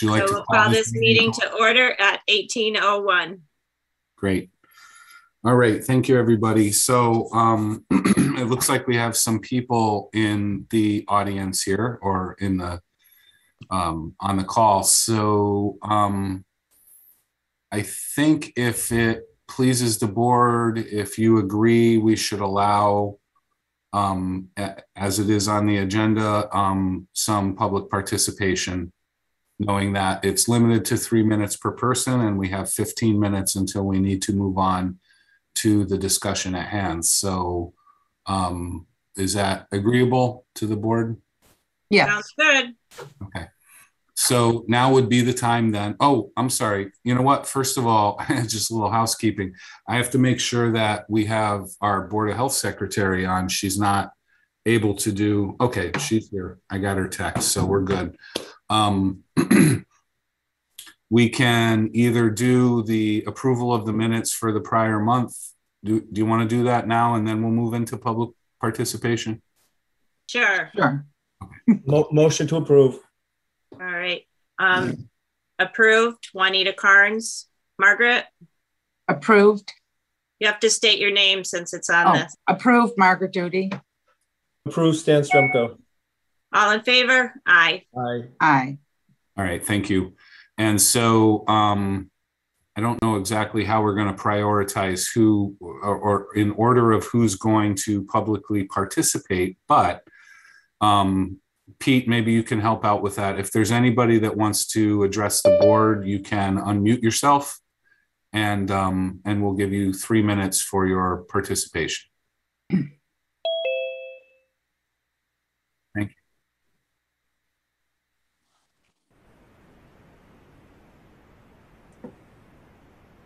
Would you like So to we'll call this meeting to order at 18:01. Great. All right, thank you, everybody. So um, it looks like we have some people in the audience here or in the um, on the call. So um, I think if it pleases the board, if you agree, we should allow um, a- as it is on the agenda, um, some public participation, knowing that it's limited to three minutes per person and we have 15 minutes until we need to move on to the discussion at hand. So um, is that agreeable to the board? Yeah. Sounds good. Okay. So now would be the time then. Oh, I'm sorry. You know what? First of all, just a little housekeeping. I have to make sure that we have our Board of Health Secretary on. She's not able to do, okay, she's here. I got her text, so we're good. Um, we can either do the approval of the minutes for the prior month. Do, do you want to do that now and then we'll move into public participation? Sure. sure. Mo- motion to approve. All right. Um, approved, Juanita Carnes. Margaret, Approved. you have to state your name since it's on Oh, this. approved, Margaret Duty. Approved Stan Strumko. All in favor? Aye. Aye. Aye. All right, thank you. And so um, I don't know exactly how we're going to prioritize who or, or in order of who's going to publicly participate, but um, Pete, maybe you can help out with that. If there's anybody that wants to address the board, you can unmute yourself and um, and we'll give you three minutes for your participation.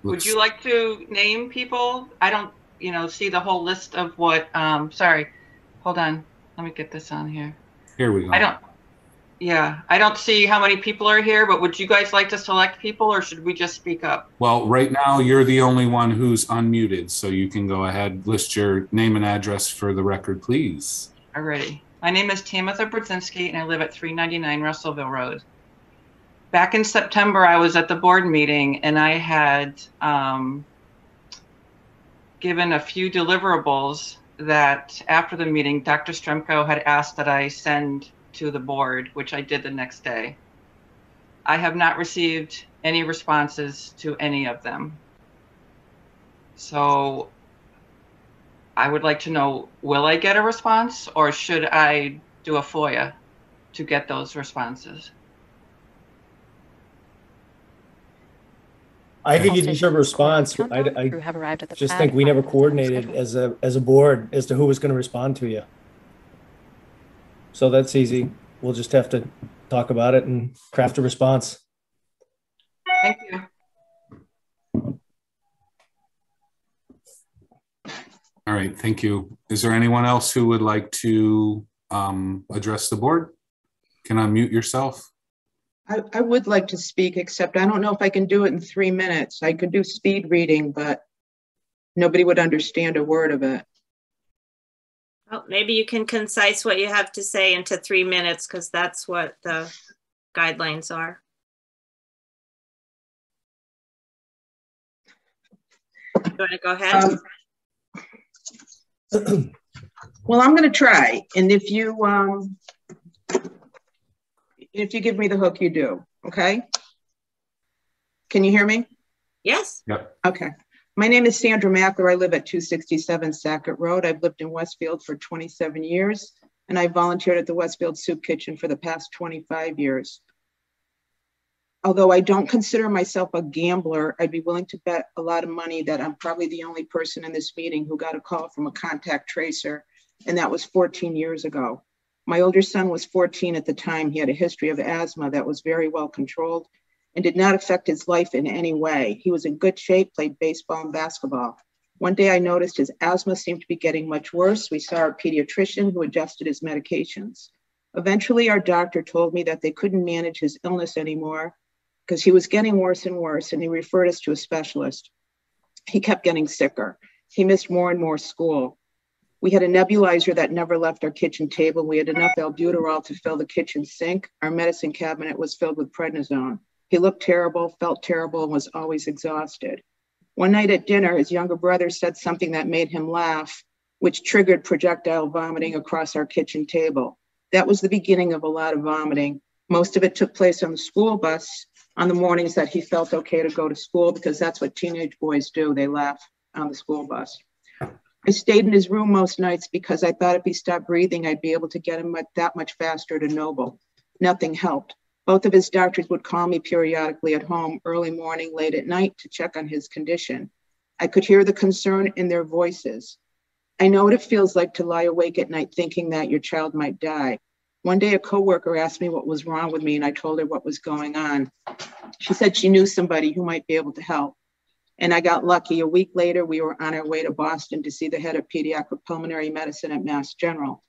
Would you like to name people? I don't, you know, see the whole list of what, um, sorry, hold on. Let me get this on here. Here we go. I don't, yeah, I don't see how many people are here, but would you guys like to select people or should we just speak up? Well, right now, you're the only one who's unmuted, so you can go ahead, list your name and address for the record, please. Alrighty. My name is Tamitha Brzezinski and I live at 399 Russellville Road. Back in September, I was at the board meeting and I had um, given a few deliverables that after the meeting, Dr. Stremko had asked that I send to the board, which I did the next day. I have not received any responses to any of them. So I would like to know, will I get a response or should I do a FOIA to get those responses? I think you deserve a response. I, I have arrived at the just think we never coordinated as a, as a board as to who was going to respond to you. So that's easy. We'll just have to talk about it and craft a response. Thank you. All right, thank you. Is there anyone else who would like to um, address the board? Can unmute yourself? I, I would like to speak, except I don't know if I can do it in three minutes. I could do speed reading, but nobody would understand a word of it. Well, maybe you can concise what you have to say into three minutes because that's what the guidelines are. You want to go ahead? Um, Well, I'm going to try, and if you, um, if you give me the hook, you do, okay? Can you hear me? Yes. Yep. Okay. My name is Sandra Mackler. I live at 267 Sackett Road. I've lived in Westfield for 27 years, and I volunteered at the Westfield Soup Kitchen for the past 25 years. Although I don't consider myself a gambler, I'd be willing to bet a lot of money that I'm probably the only person in this meeting who got a call from a contact tracer, and that was 14 years ago. My older son was 14 at the time. He had a history of asthma that was very well controlled and did not affect his life in any way. He was in good shape, played baseball and basketball. One day I noticed his asthma seemed to be getting much worse. We saw a pediatrician who adjusted his medications. Eventually, our doctor told me that they couldn't manage his illness anymore because he was getting worse and worse, and he referred us to a specialist. He kept getting sicker. He missed more and more school. We had a nebulizer that never left our kitchen table. We had enough albuterol to fill the kitchen sink. Our medicine cabinet was filled with prednisone. He looked terrible, felt terrible, and was always exhausted. One night at dinner, his younger brother said something that made him laugh, which triggered projectile vomiting across our kitchen table. That was the beginning of a lot of vomiting. Most of it took place on the school bus on the mornings that he felt okay to go to school because that's what teenage boys do. They laugh on the school bus. I stayed in his room most nights because I thought if he stopped breathing, I'd be able to get him that much faster to Noble. Nothing helped. Both of his doctors would call me periodically at home, early morning, late at night, to check on his condition. I could hear the concern in their voices. I know what it feels like to lie awake at night thinking that your child might die. One day, a coworker asked me what was wrong with me, and I told her what was going on. She said she knew somebody who might be able to help. And I got lucky. A week later, we were on our way to Boston to see the head of pediatric pulmonary medicine at Mass General.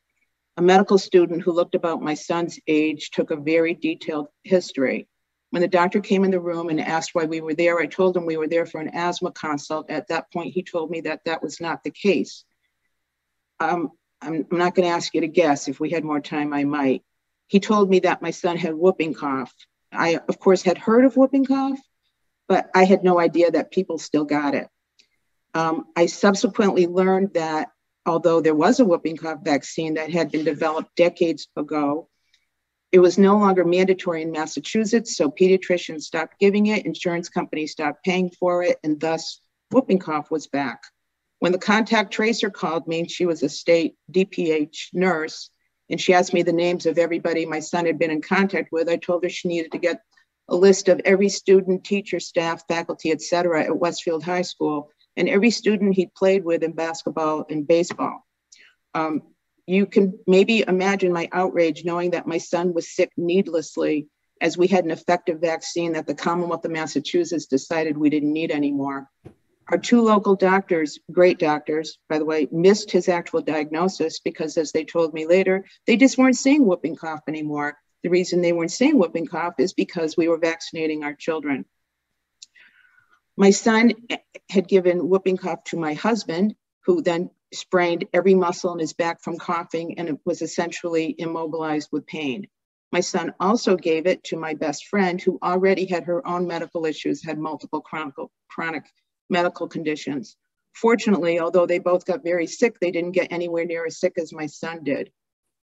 A medical student who looked about my son's age took a very detailed history. When the doctor came in the room and asked why we were there, I told him we were there for an asthma consult. At that point, he told me that that was not the case. Um, I'm, I'm not going to ask you to guess. If we had more time, I might. He told me that my son had whooping cough. I, of course, had heard of whooping cough, but I had no idea that people still got it. Um, I subsequently learned that although there was a whooping cough vaccine that had been developed decades ago, it was no longer mandatory in Massachusetts, so pediatricians stopped giving it, insurance companies stopped paying for it, and thus whooping cough was back. When the contact tracer called me, she was a state DPH nurse, and she asked me the names of everybody my son had been in contact with. I told her she needed to get a list of every student, teacher, staff, faculty, et cetera, at Westfield High School, and every student he played with in basketball and baseball. Um, you can maybe imagine my outrage knowing that my son was sick needlessly as we had an effective vaccine that the Commonwealth of Massachusetts decided we didn't need anymore. Our two local doctors, great doctors, by the way, missed his actual diagnosis because, as they told me later, they just weren't seeing whooping cough anymore. The reason they weren't seeing whooping cough is because we were vaccinating our children. My son had given whooping cough to my husband, who then sprained every muscle in his back from coughing and was essentially immobilized with pain. My son also gave it to my best friend, who already had her own medical issues, had multiple chronic, chronic medical conditions. Fortunately, although they both got very sick, they didn't get anywhere near as sick as my son did.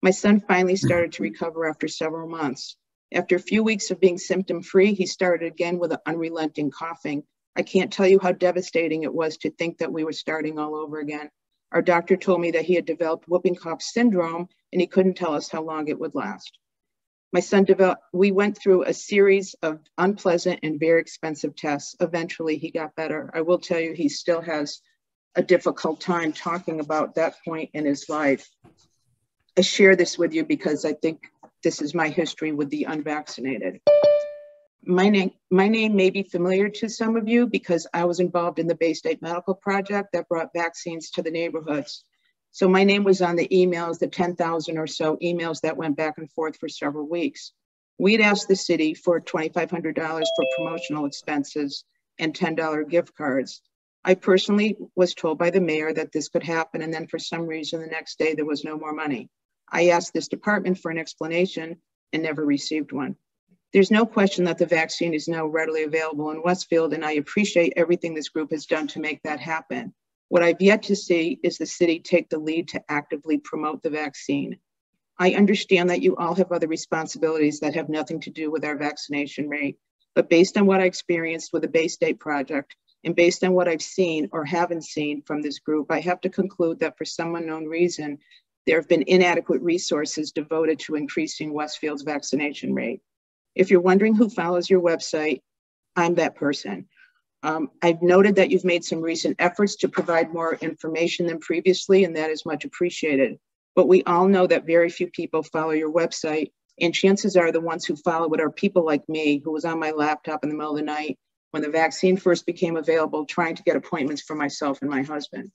My son finally hmm. started to recover after several months. After a few weeks of being symptom free, he started again with an unrelenting coughing. I can't tell you how devastating it was to think that we were starting all over again. Our doctor told me that he had developed whooping cough syndrome and he couldn't tell us how long it would last. My son developed, we went through a series of unpleasant and very expensive tests. Eventually, he got better. I will tell you, he still has a difficult time talking about that point in his life. I share this with you because I think this is my history with the unvaccinated. My name, my name may be familiar to some of you because I was involved in the Bay State Medical Project that brought vaccines to the neighborhoods. So my name was on the emails, the 10,000 or so emails that went back and forth for several weeks. We'd asked the city for $2,500 for promotional expenses and $10 gift cards. I personally was told by the mayor that this could happen, and then for some reason, the next day there was no more money. I asked this department for an explanation and never received one. There's no question that the vaccine is now readily available in Westfield, and I appreciate everything this group has done to make that happen. What I've yet to see is the city take the lead to actively promote the vaccine. I understand that you all have other responsibilities that have nothing to do with our vaccination rate, but based on what I experienced with the Bay State Project, and based on what I've seen or haven't seen from this group, I have to conclude that for some unknown reason, there have been inadequate resources devoted to increasing Westfield's vaccination rate. If you're wondering who follows your website, I'm that person. Um, I've noted that you've made some recent efforts to provide more information than previously, and that is much appreciated. But we all know that very few people follow your website, and chances are the ones who follow it are people like me, who was on my laptop in the middle of the night when the vaccine first became available, trying to get appointments for myself and my husband.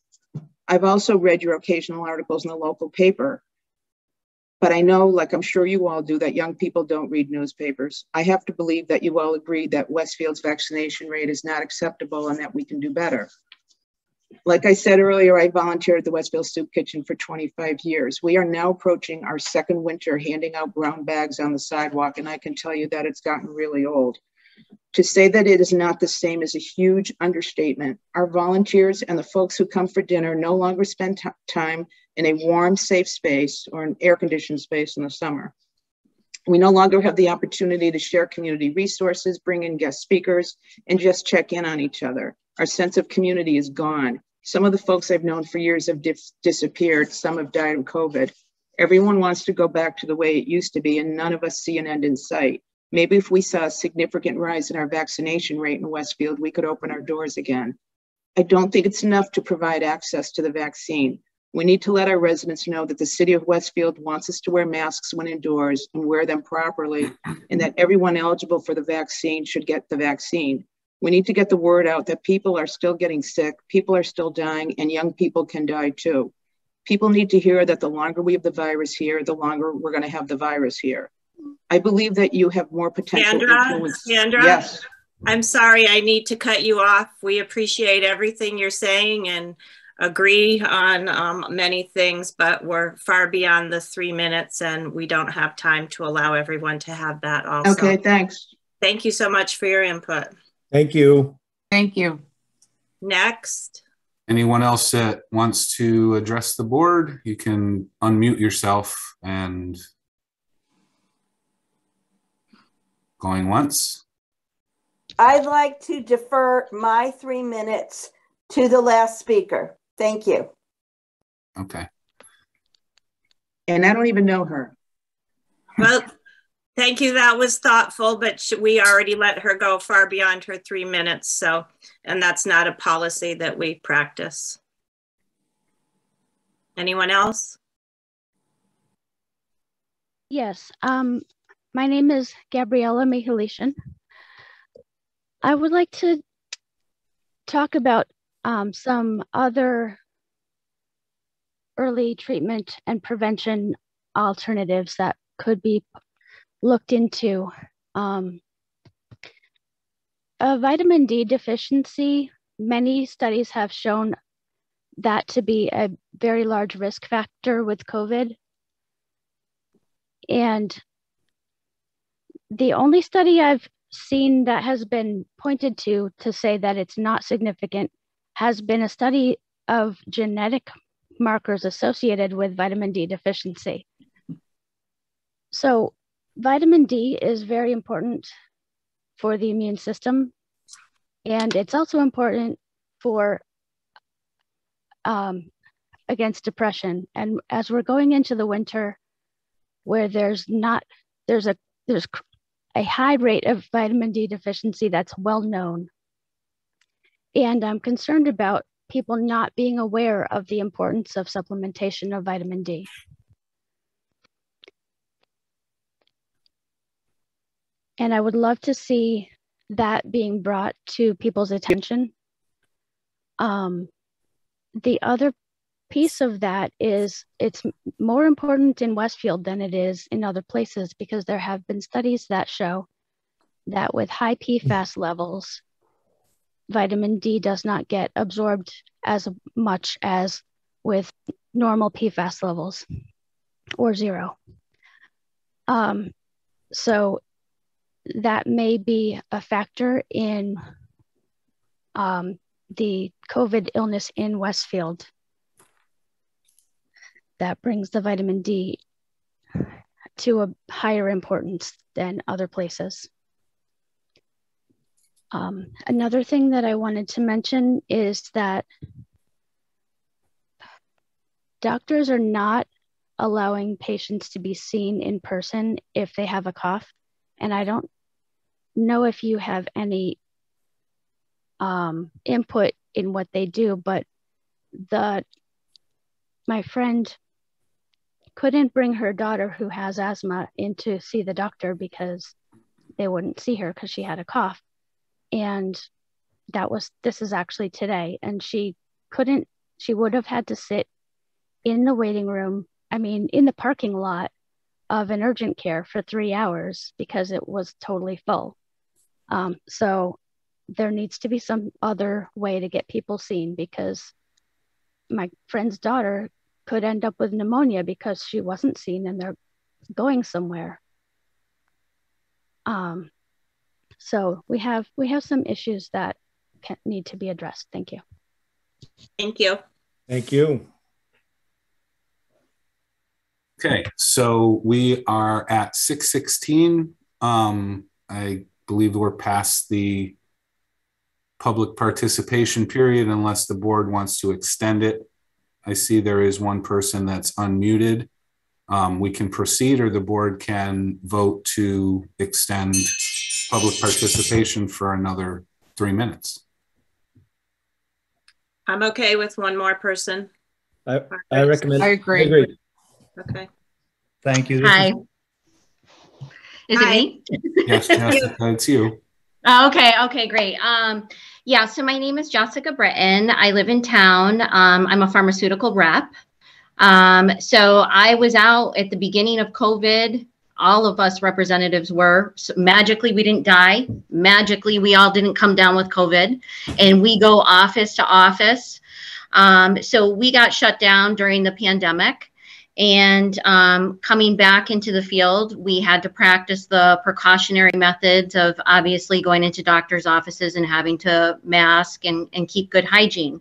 I've also read your occasional articles in the local paper, but I know, like I'm sure you all do, that young people don't read newspapers. I have to believe that you all agree that Westfield's vaccination rate is not acceptable and that we can do better. Like I said earlier, I volunteered at the Westfield Soup Kitchen for 25 years. We are now approaching our second winter handing out brown bags on the sidewalk, and I can tell you that it's gotten really old. To say that it is not the same is a huge understatement. Our volunteers and the folks who come for dinner no longer spend time in a warm, safe space or an air conditioned space in the summer. We no longer have the opportunity to share community resources, bring in guest speakers, and just check in on each other. Our sense of community is gone. Some of the folks I've known for years have dis- disappeared. Some have died of COVID. Everyone wants to go back to the way it used to be, and none of us see an end in sight. Maybe if we saw a significant rise in our vaccination rate in Westfield, we could open our doors again. I don't think it's enough to provide access to the vaccine. We need to let our residents know that the city of Westfield wants us to wear masks when indoors and wear them properly, and that everyone eligible for the vaccine should get the vaccine. We need to get the word out that people are still getting sick, people are still dying, and young people can die too. People need to hear that the longer we have the virus here, the longer we're going to have the virus here. I believe that you have more potential Sandra, influence. Sandra? Yes. I'm sorry, I need to cut you off. We appreciate everything you're saying and agree on um, many things, but we're far beyond the three minutes and we don't have time to allow everyone to have that also. Okay, thanks. Thank you so much for your input. Thank you. Thank you. Next, Anyone else that wants to address the board, you can unmute yourself and going once. I'd like to defer my three minutes to the last speaker. Thank you. Okay. And I don't even know her. well, thank you. That was thoughtful, but we already let her go far beyond her three minutes. So, and that's not a policy that we practice. Anyone else? Yes, um, my name is Gabriella Mihalician. I would like to talk about um, some other early treatment and prevention alternatives that could be looked into. Um, a vitamin D deficiency, many studies have shown that to be a very large risk factor with COVID. And the only study I've seen that has been pointed to to say that it's not significant has been a study of genetic markers associated with vitamin D deficiency. So, vitamin D is very important for the immune system, and it's also important for um, against depression. And as we're going into the winter, where there's not there's a there's a high rate of vitamin D deficiency that's well known. And I'm concerned about people not being aware of the importance of supplementation of vitamin D. And I would love to see that being brought to people's attention. Um, the other piece of that is it's more important in Westfield than it is in other places because there have been studies that show that with high PFAS levels, vitamin D does not get absorbed as much as with normal PFAS levels or zero. Um, so that may be a factor in um, the COVID illness in Westfield that brings the vitamin D to a higher importance than other places. Um, another thing that I wanted to mention is that doctors are not allowing patients to be seen in person if they have a cough. And I don't know if you have any um, input in what they do, but the my friend couldn't bring her daughter who has asthma in to see the doctor because they wouldn't see her because she had a cough. And that was, this is actually today. And she couldn't, she would have had to sit in the waiting room, I mean, in the parking lot of an urgent care for three hours because it was totally full. Um, so there needs to be some other way to get people seen because my friend's daughter could end up with pneumonia because she wasn't seen and they're going somewhere. Um, so we have we have some issues that can, need to be addressed. Thank you. Thank you. Thank you. Okay, so we are at six sixteen. Um, I believe we're past the public participation period unless the board wants to extend it. I see there is one person that's unmuted. Um, we can proceed or the board can vote to extend public participation for another three minutes. I'm okay with one more person. I, I recommend. I agree. Okay. Thank you. Hi. is- Is Hi. it me? Yes, Jessica, it's you. Oh, okay, okay, great. Um, yeah, so my name is Jessica Britton. I live in town. Um, I'm a pharmaceutical rep. Um, so I was out at the beginning of COVID. All of us representatives were. So magically, we didn't die. Magically, we all didn't come down with COVID. And we go office to office. Um, so we got shut down during the pandemic. And um, coming back into the field, we had to practice the precautionary methods of obviously going into doctors' offices and having to mask and, and keep good hygiene.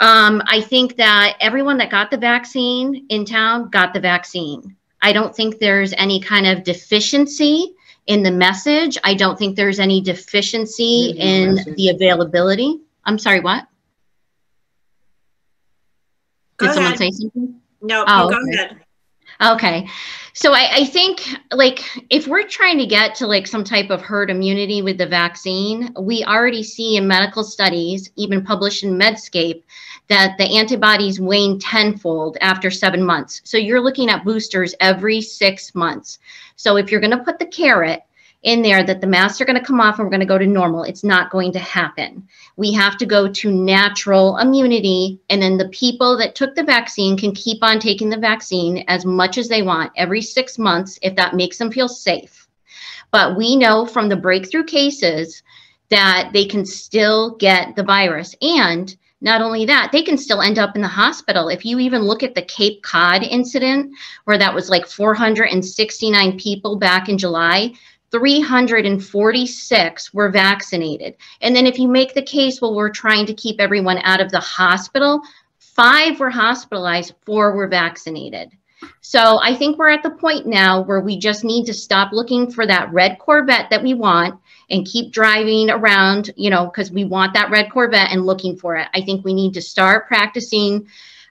Um, I think that everyone that got the vaccine in town got the vaccine. I don't think there's any kind of deficiency in the message. I don't think there's any deficiency In message. the availability. I'm sorry, what? Go Did someone ahead. say something? Oh, no, Oh, go okay. ahead. Okay. So I, I think like if we're trying to get to like some type of herd immunity with the vaccine, we already see in medical studies, even published in Medscape, that the antibodies wane tenfold after seven months. So you're looking at boosters every six months. So if you're going to put the carrot in there that the masks are going to come off and we're going to go to normal, it's not going to happen. We have to go to natural immunity. And then the people that took the vaccine can keep on taking the vaccine as much as they want every six months if that makes them feel safe. But we know from the breakthrough cases that they can still get the virus. And not only that, they can still end up in the hospital. If you even look at the Cape Cod incident, where that was like 469 people back in July, 346 were vaccinated. And then if you make the case, well, we're trying to keep everyone out of the hospital, five were hospitalized, four were vaccinated. So I think we're at the point now where we just need to stop looking for that red Corvette that we want and keep driving around, you know, because we want that red Corvette and looking for it. I think we need to start practicing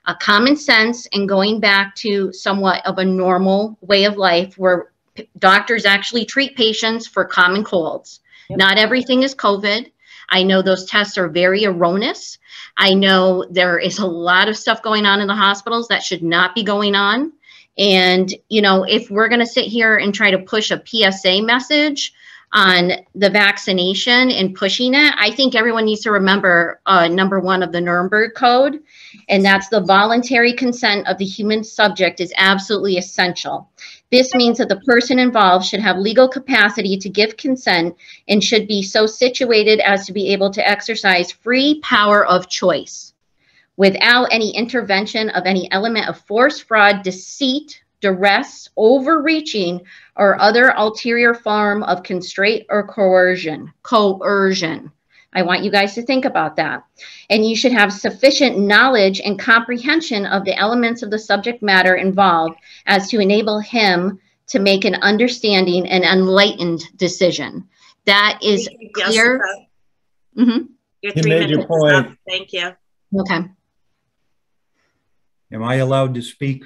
uh, common sense and going back to somewhat of a normal way of life where doctors actually treat patients for common colds. Not everything is COVID. I know those tests are very erroneous. I know there is a lot of stuff going on in the hospitals that should not be going on. And, you know, if we're going to sit here and try to push a PSA message on the vaccination and pushing it, I think everyone needs to remember uh, number one of the Nuremberg Code, and that's the voluntary consent of the human subject is absolutely essential. This means that the person involved should have legal capacity to give consent and should be so situated as to be able to exercise free power of choice without any intervention of any element of force, fraud, deceit, duress, overreaching, or other ulterior form of constraint or coercion. Coercion. I want you guys to think about that. And you should have sufficient knowledge and comprehension of the elements of the subject matter involved as to enable him to make an understanding and enlightened decision. That is Thank you, clear. Jessica. Mhm. Your You three made your minutes is up. point. Thank you. Okay. Am I allowed to speak?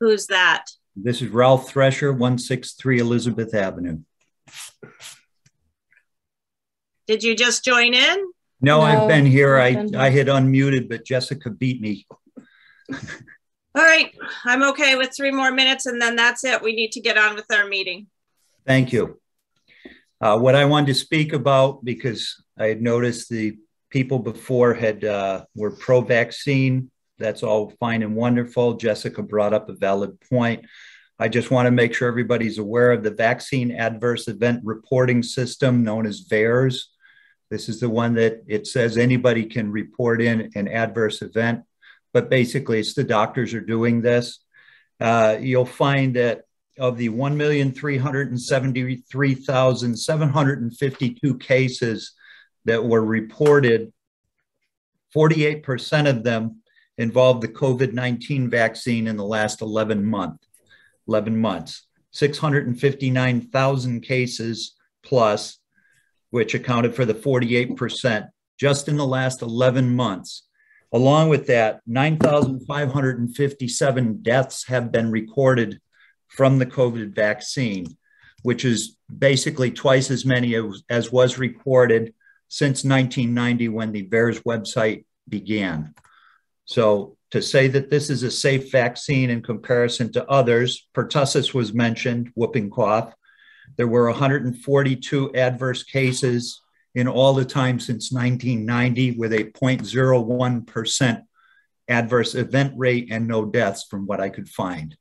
Who's that? This is Ralph Thresher, 163 Elizabeth Avenue. Did you just join in? No, I've been here. I, I've I had unmuted, but Jessica beat me. All right, I'm okay with three more minutes and then that's it. We need to get on with our meeting. Thank you. Uh, what I wanted to speak about, because I had noticed the people before had, uh, were pro-vaccine. That's all fine and wonderful. Jessica brought up a valid point. I just want to make sure everybody's aware of the Vaccine Adverse Event Reporting System known as VAERS. This is the one that it says anybody can report in an adverse event, but basically it's the doctors are doing this. Uh, you'll find that of the 1,373,752 cases that were reported, 48% of them involved the COVID-19 vaccine in the last 11 month, 11 months. 659,000 cases plus, which accounted for the 48% just in the last 11 months. Along with that, 9,557 deaths have been recorded from the COVID vaccine, which is basically twice as many as, as was recorded since 1990 when the VAERS website began. So to say that this is a safe vaccine in comparison to others, pertussis was mentioned, whooping cough. There were 142 adverse cases in all the time since 1990 with a 0.01% adverse event rate and no deaths from what I could find.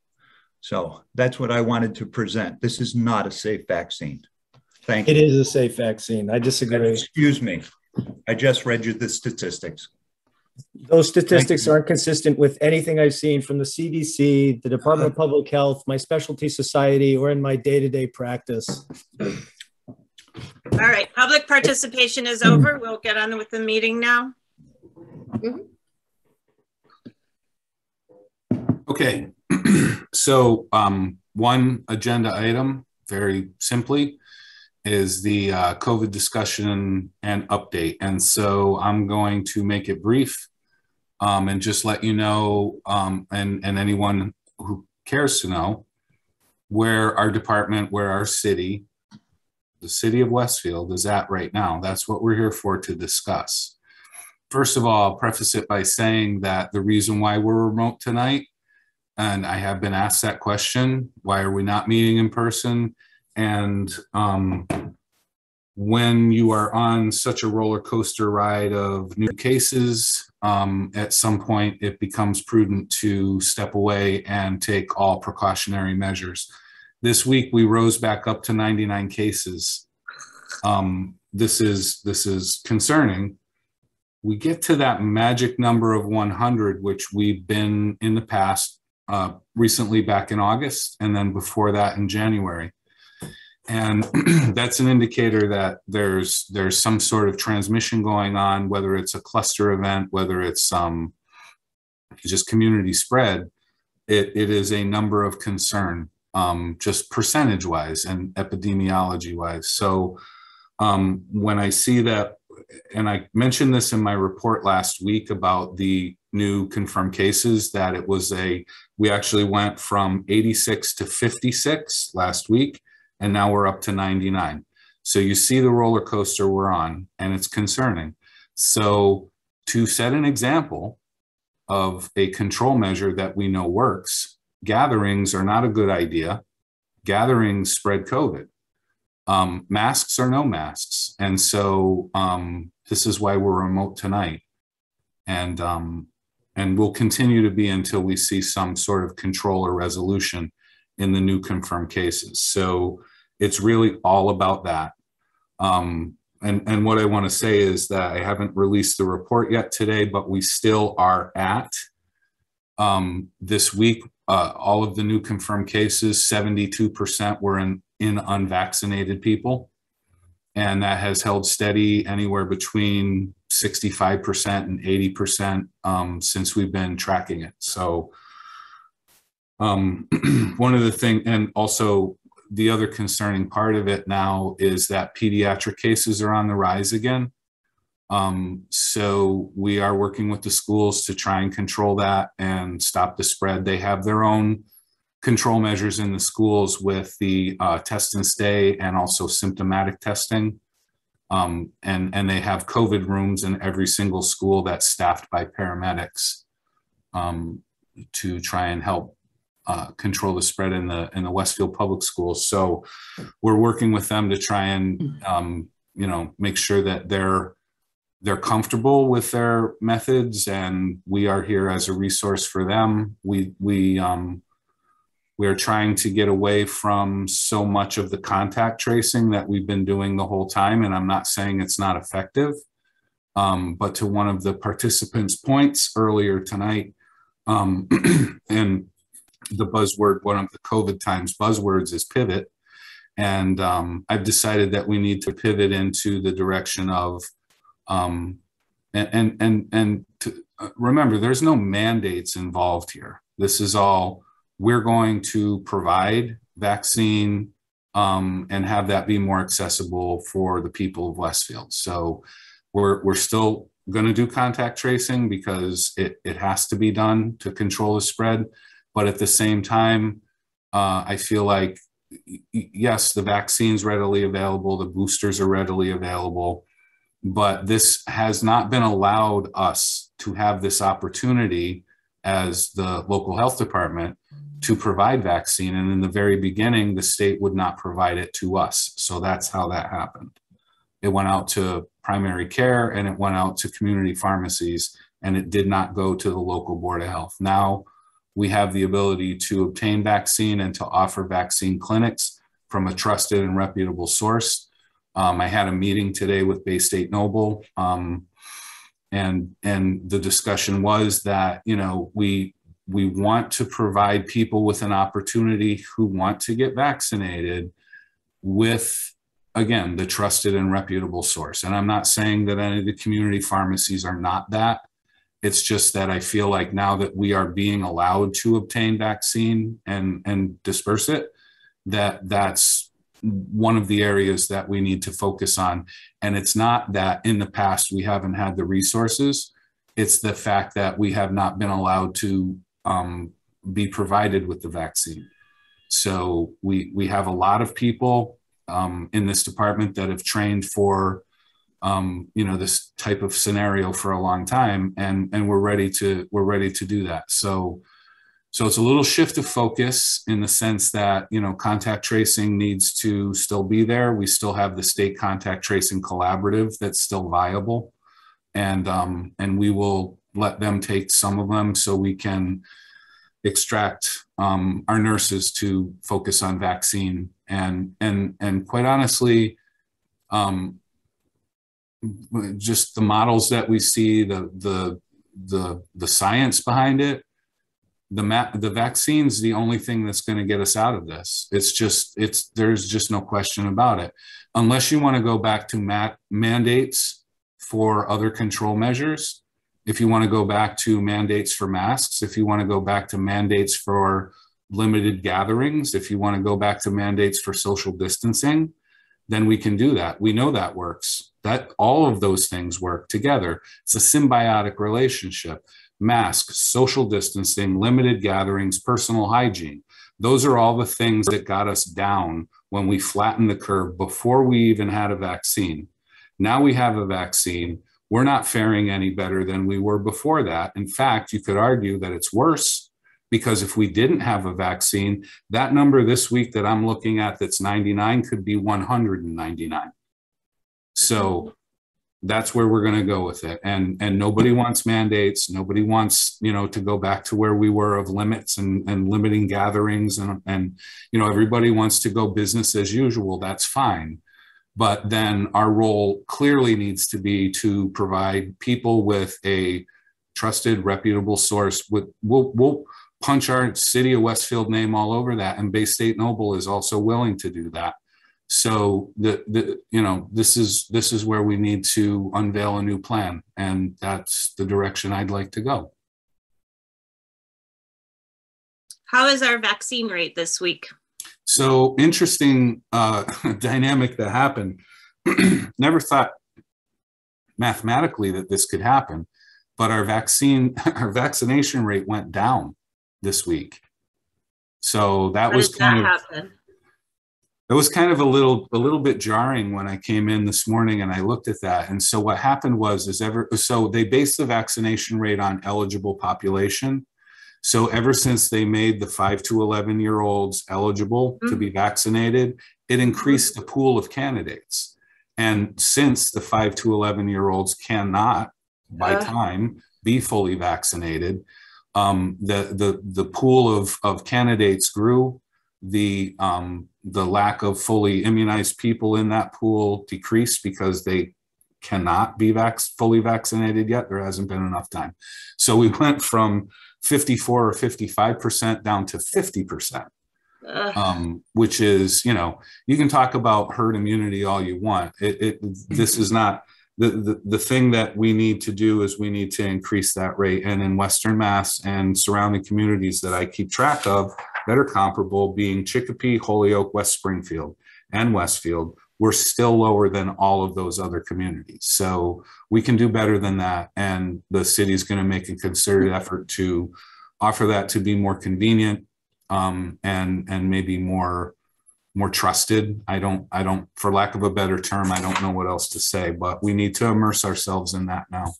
So that's what I wanted to present. This is not a safe vaccine. Thank It you. is a safe vaccine. I disagree. Excuse me. I just read you the statistics. Those statistics aren't consistent with anything I've seen from the CDC, the Department of Public Health, my specialty society, or in my day-to-day practice. All right, public participation is over. We'll get on with the meeting now. Okay, so um, one agenda item, very simply, is the uh, COVID discussion and update. And so I'm going to make it brief um, and just let you know, um, and, and anyone who cares to know, where our department, where our city, the city of Westfield is at right now. That's what we're here for to discuss. First of all, I'll preface it by saying that the reason why we're remote tonight and I have been asked that question, why are we not meeting in person? And um, when you are on such a roller coaster ride of new cases, um, at some point it becomes prudent to step away and take all precautionary measures. This week we rose back up to 99 cases. Um, this is this is concerning. We get to that magic number of 100, which we've been in the past uh, recently back in August, and then before that in January. And that's an indicator that there's there's some sort of transmission going on, whether it's a cluster event, whether it's um, just community spread. It, it is a number of concern, um, just percentage wise and epidemiology wise. So um, when I see that, and I mentioned this in my report last week about the new confirmed cases, that it was a we actually went from 86 to 56 last week, and now we're up to 99. So you see the roller coaster we're on, and it's concerning. So to set an example of a control measure that we know works, gatherings are not a good idea. Gatherings spread COVID. Um, masks or no masks. And so um, this is why we're remote tonight. And um, and will continue to be until we see some sort of control or resolution in the new confirmed cases. So it's really all about that. Um, and, and what I want to say is that I haven't released the report yet today, but we still are at um, this week. Uh, all of the new confirmed cases, 72% were in, in unvaccinated people. And that has held steady anywhere between 65% and 80% um, since we've been tracking it. So um, one of the thing, and also the other concerning part of it now is that pediatric cases are on the rise again. Um, so we are working with the schools to try and control that and stop the spread. They have their own control measures in the schools with the uh, test and stay and also symptomatic testing. Um, and, and they have COVID rooms in every single school that's staffed by paramedics um, to try and help uh, control the spread in the in the Westfield Public Schools. So we're working with them to try and um, you know make sure that they're they're comfortable with their methods, and we are here as a resource for them. We we um, we're trying to get away from so much of the contact tracing that we've been doing the whole time. And I'm not saying it's not effective. Um, but to one of the participants' points earlier tonight, um, and the buzzword, one of the COVID times buzzwords is pivot. And um, I've decided that we need to pivot into the direction of, um, and and and, and to, uh, remember, there's no mandates involved here. This is all we're going to provide vaccine um, and have that be more accessible for the people of Westfield. So we're we're still going to do contact tracing because it it has to be done to control the spread, but at the same time, uh, I feel like yes, the vaccine's readily available, the boosters are readily available, but this has not been allowed us to have this opportunity as the local health department to provide vaccine. And in the very beginning, the state would not provide it to us. So that's how that happened. It went out to primary care and it went out to community pharmacies and it did not go to the local board of health. Now we have the ability to obtain vaccine and to offer vaccine clinics from a trusted and reputable source. Um, I had a meeting today with Baystate Noble, um, and and the discussion was that you know we we want to provide people with an opportunity who want to get vaccinated with again the trusted and reputable source. And I'm not saying that any of the community pharmacies are not that. It's just that I feel like now that we are being allowed to obtain vaccine and and disperse it, that that's one of the areas that we need to focus on. And it's not that in the past we haven't had the resources, it's the fact that we have not been allowed to um, be provided with the vaccine. So we, we have a lot of people um, in this department that have trained for um, you know this type of scenario for a long time and and we're ready to we're ready to do that so so it's a little shift of focus in the sense that, you know, contact tracing needs to still be there. We still have the state contact tracing collaborative that's still viable. And, um, and we will let them take some of them so we can extract um, our nurses to focus on vaccine. And, and, and quite honestly, um, just the models that we see, the, the, the, the science behind it, the the vaccine's the only thing that's going to get us out of this. It's just it's there's just no question about it. Unless you want to go back to mat- mandates for other control measures, if you want to go back to mandates for masks, if you want to go back to mandates for limited gatherings, if you want to go back to mandates for social distancing, then we can do that. We know that works. That all of those things work together. It's a symbiotic relationship masks, social distancing, limited gatherings, personal hygiene. Those are all the things that got us down when we flattened the curve before we even had a vaccine. Now we have a vaccine. We're not faring any better than we were before that. In fact, you could argue that it's worse because if we didn't have a vaccine, that number this week that I'm looking at that's 99 could be 199. So mm-hmm. that's where we're going to go with it. And and nobody wants mandates. Nobody wants you know to go back to where we were of limits and and limiting gatherings and and you know everybody wants to go business as usual. That's fine. But then our role clearly needs to be to provide people with a trusted reputable source with we'll, we'll punch our city of westfield name all over that. And Baystate Noble is also willing to do that so the, the you know this is this is where we need to unveil a new plan and that's the direction i'd like to go. How is our vaccine rate this week? So interesting uh, dynamic that happened. Never thought mathematically that this could happen but our vaccine our vaccination rate went down this week. So that How was kind that of happen? It was kind of a little a little bit jarring when I came in this morning and I looked at that. And so what happened was is ever so they based the vaccination rate on eligible population. So ever since they made the 5 to 11 year olds eligible to be vaccinated, it increased the pool of candidates. And since the 5 to 11 year olds cannot by Uh. time be fully vaccinated, um, the, the, the pool of, of candidates grew. The, um, the lack of fully immunized people in that pool decreased because they cannot be vac- fully vaccinated yet. There hasn't been enough time. So we went from 54 or 55% down to 50%, Ugh. um, which is, you know, you can talk about herd immunity all you want. It, it this is not the, the, the thing that we need to do is we need to increase that rate. And in Western Mass and surrounding communities that I keep track of that are comparable being Chicopee, Holyoke, West Springfield, and Westfield, we're still lower than all of those other communities. So we can do better than that. And the city is going to make a concerted effort to offer that to be more convenient um, and and maybe more more trusted. I don't I don't for lack of a better term, I don't know what else to say, but we need to immerse ourselves in that now.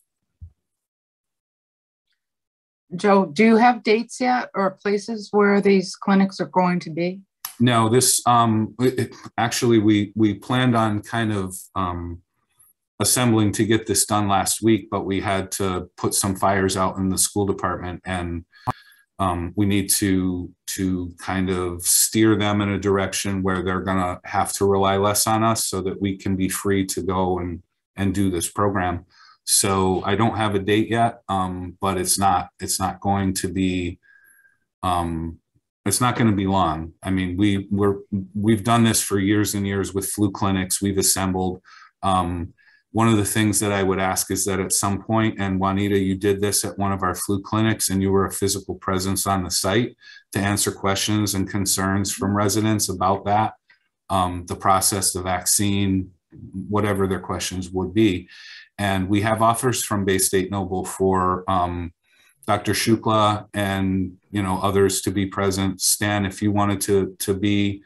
Joe, do you have dates yet or places where these clinics are going to be? No, this um it, actually we we planned on kind of um assembling to get this done last week, but we had to put some fires out in the school department and um we need to to kind of steer them in a direction where they're gonna have to rely less on us so that we can be free to go and and do this program. So I don't have a date yet, um, but it's not it's not going to be um it's not going to be long. I mean, we we're we've done this for years and years with flu clinics. We've assembled. Um, one of the things that I would ask is that at some point, and Juanita, you did this at one of our flu clinics, and you were a physical presence on the site to answer questions and concerns from residents about that, um, the process, the vaccine, whatever their questions would be. And we have offers from Baystate Noble for um, Dr. Shukla and you know others to be present. Stan, if you wanted to to be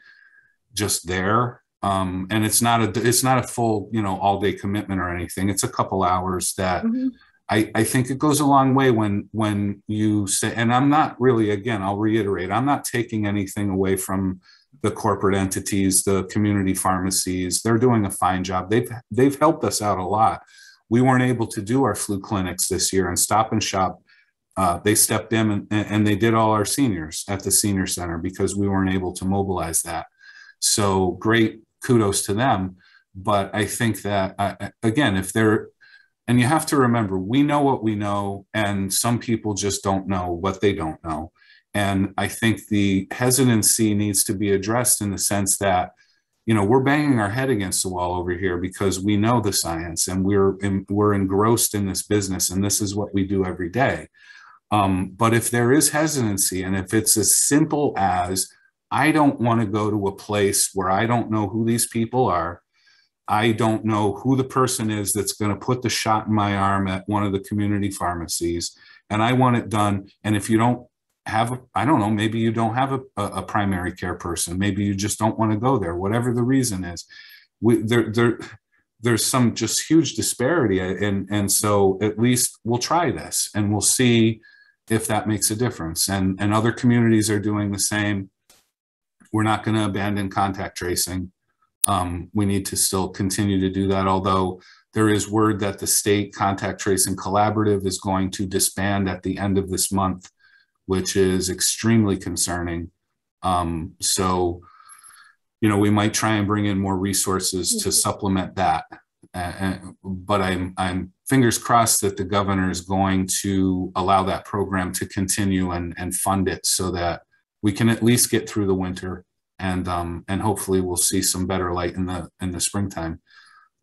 just there, um, and it's not a it's not a full you know all day commitment or anything. It's a couple hours that Mhm. I I think it goes a long way when when you say. And I'm not really again. I'll reiterate. I'm not taking anything away from the corporate entities, the community pharmacies. They're doing a fine job. They've they've helped us out a lot. We weren't able to do our flu clinics this year, and Stop and Shop uh, they stepped in and, and they did all our seniors at the senior center because we weren't able to mobilize that. So great kudos to them. But I think that, uh, again, if they're, and you have to remember, we know what we know, and some people just don't know what they don't know. And I think the hesitancy needs to be addressed in the sense that, you know, we're banging our head against the wall over here because we know the science and we're we're engrossed in this business, and this is what we do every day. Um, but if there is hesitancy, and if it's as simple as I don't want to go to a place where I don't know who these people are, I don't know who the person is that's going to put the shot in my arm at one of the community pharmacies, and I want it done. And if you don't have, I don't know, maybe you don't have a, a primary care person, maybe you just don't want to go there, whatever the reason is. We, there, there, there's some just huge disparity, and and so at least we'll try this, and we'll see if that makes a difference. And, and other communities are doing the same. We're not going to abandon contact tracing. Um, we need to still continue to do that, although there is word that the state contact tracing collaborative is going to disband at the end of this month, which is extremely concerning. Um, so, you know, we might try and bring in more resources to supplement that. Uh, but I'm I'm fingers crossed that the governor is going to allow that program to continue and and fund it so that we can at least get through the winter and um and hopefully we'll see some better light in the in the springtime.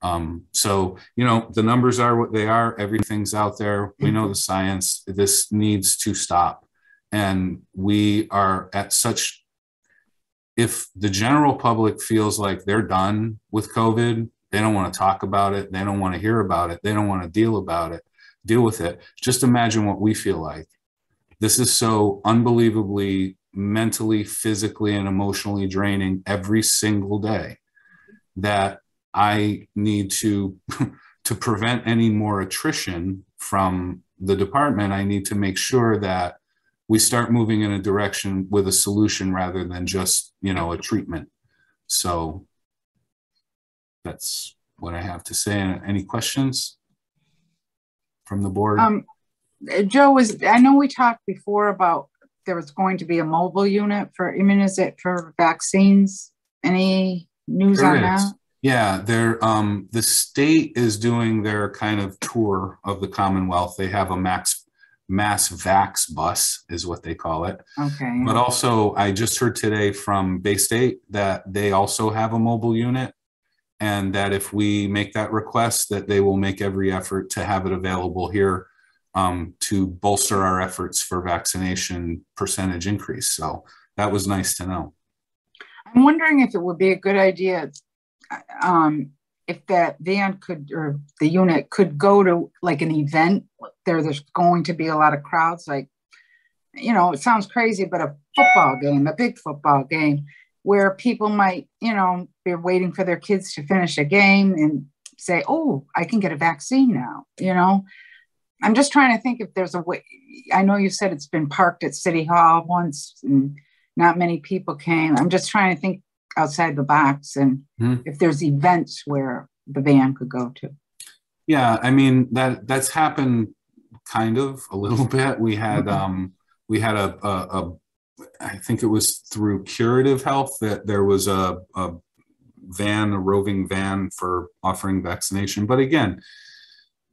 Um, so you know the numbers are what they are. Everything's out there. We know the science. This needs to stop, and we are at such. If the general public feels like they're done with COVID, they don't want to talk about it. They don't want to hear about it. They don't want to deal about it, deal with it. Just imagine what we feel like. This is so unbelievably mentally, physically, and emotionally draining every single day that I need to to prevent any more attrition from the department. I need to make sure that we start moving in a direction with a solution rather than just you know a treatment. So that's what I have to say. Any questions from the board? Um, Joe, was, I know we talked before about there was going to be a mobile unit for, I mean, is it for vaccines? Any news There on is. that? Yeah, they're um the state is doing their kind of tour of the Commonwealth. They have a max mass vax bus is what they call it. Okay. But also I just heard today from Baystate that they also have a mobile unit. And that if we make that request, that they will make every effort to have it available here um, to bolster our efforts for vaccination percentage increase. So that was nice to know. I'm wondering if it would be a good idea, um, if that van could, or the unit could go to like an event there, there's going to be a lot of crowds, like, you know, it sounds crazy, but a football game, a big football game, where people might, you know, be waiting for their kids to finish a game and say, oh, I can get a vaccine now, you know? I'm just trying to think if there's a way. I know you said it's been parked at City Hall once and not many people came. I'm just trying to think outside the box and Hmm. if there's events where the van could go to. Yeah, I mean that that's happened kind of a little bit. We had um we had a a, a I think it was through Curative Health that there was a, a van, a roving van for offering vaccination. But again,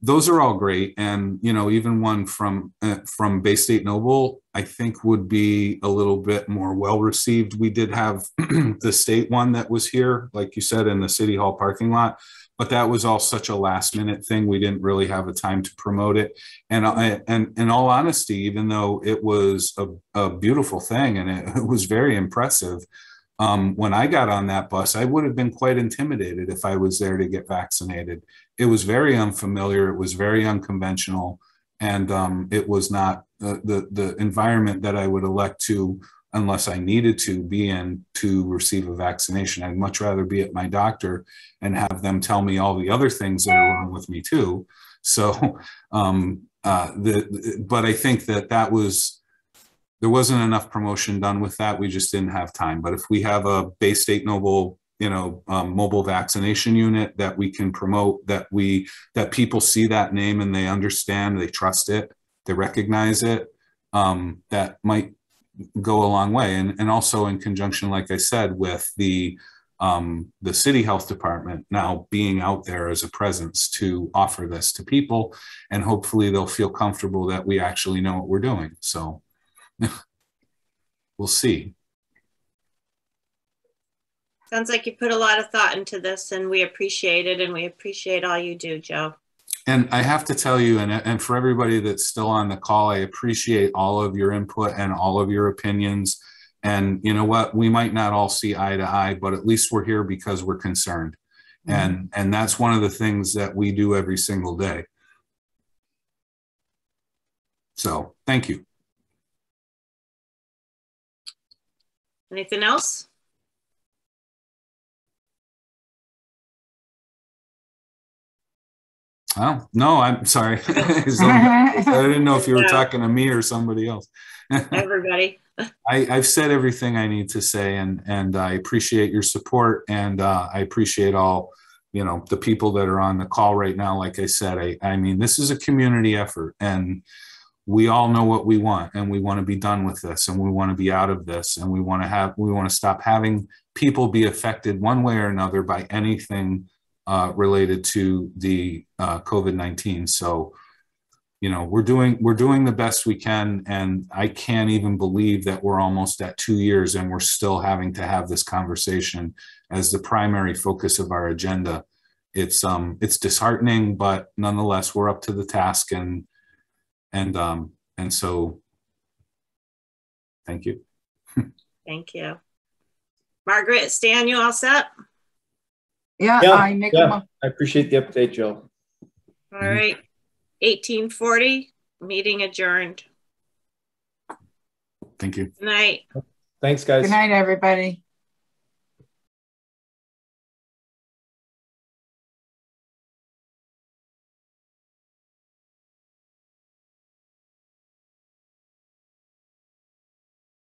those are all great, and you know even one from uh, from Baystate Noble, I think would be a little bit more well received. We did have the state one that was here, like you said, in the city hall parking lot but that was all such a last minute thing. We didn't really have a time to promote it. And I, and in all honesty, even though it was a, a beautiful thing and it, it was very impressive, um, when I got on that bus, I would have been quite intimidated if I was there to get vaccinated. It was very unfamiliar. It was very unconventional, and um, it was not the, the the environment that I would elect to unless I needed to be in to receive a vaccination. I'd much rather be at my doctor and have them tell me all the other things that are wrong with me too. So, um, uh, the, but I think that that was, there wasn't enough promotion done with that. We just didn't have time. But if we have a Baystate Noble, you know, um, mobile vaccination unit that we can promote, that we, that people see that name and they understand, they trust it, they recognize it, um, that might go a long way. And, and also in conjunction, like I said, with the, um, the city health department now being out there as a presence to offer this to people. And hopefully they'll feel comfortable that we actually know what we're doing. So we'll see. Sounds like you put a lot of thought into this and we appreciate it and we appreciate all you do, Joe. And I have to tell you, and, and for everybody that's still on the call, I appreciate all of your input and all of your opinions. And you know what? We might not all see eye to eye, but at least we're here because we're concerned. Mm-hmm. And and that's one of the things that we do every single day. So thank you. Anything else? Oh, no, I'm sorry. I didn't know if you were talking to me or somebody else. Everybody. I, I've said everything I need to say, and and I appreciate your support, and uh, I appreciate all, you know, the people that are on the call right now. Like I said, I I mean, this is a community effort, and we all know what we want, and we want to be done with this, and we want to be out of this, and we want to have we want to stop having people be affected one way or another by anything uh, related to the uh, COVID nineteen. So you know we're doing we're doing the best we can and i can't even believe that we're almost at two years and we're still having to have this conversation as the primary focus of our agenda it's um it's disheartening but nonetheless we're up to the task and and um and so thank you Thank you. Margaret, Stan, you all set? Yeah, Yeah, I make yeah. mo- I appreciate the update, Joe. All right. 1840, meeting adjourned. thank you Good night. Thanks, guys. good night, everybody.